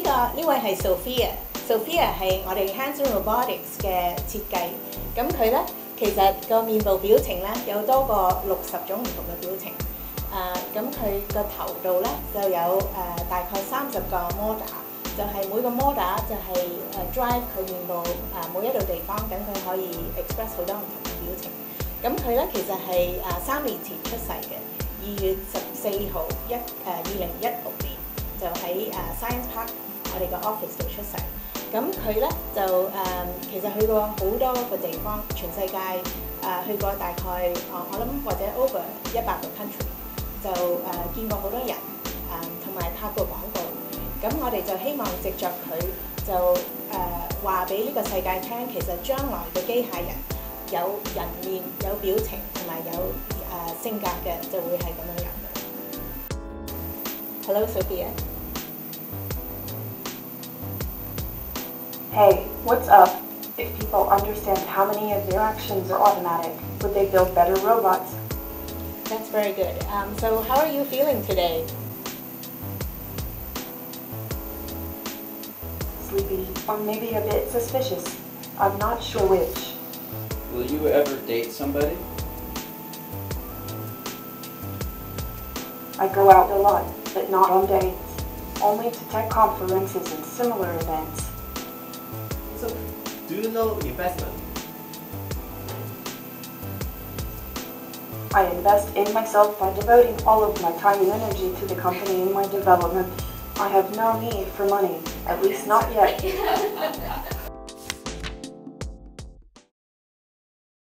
呢、個呢位係 Sophia，Sophia 係我哋 Hands on Robotics 嘅設計。咁佢咧其實個面部表情咧有多過六十種唔同嘅表情。誒咁佢個頭度咧就有誒、大概三十個 m o d e r 就係每個 m o d e r 就係誒 drive 佢面部誒、每一度地方，咁佢可以 express 好多唔同嘅表情。咁佢咧其實係誒三年前出世嘅，二月十四號一誒二零一六喺誒 Science Park 我哋個 office 度出世。咁佢咧就誒、其實去過好多個地方，全世界誒、去過大概我我諗或者 over 一百個 country，就誒、見過好多人誒同埋拍過廣告。咁我哋就希望藉着佢就誒話俾呢個世界聽，其實將來嘅機械人有人面、有表情同埋有誒、性格嘅，就會係咁樣樣嘅。Hey, what's up? If people understand how many of their actions are automatic, would they build better robots? That's very good. Um, so how are you feeling today? Sleepy, or maybe a bit suspicious. I'm not sure which. Will you ever date somebody? I go out a lot, but not on dates. Only to tech conferences and similar events. So, do you know investment? I invest in myself by devoting all of my time and energy to the company and my development. I have no need for money, at least not yet.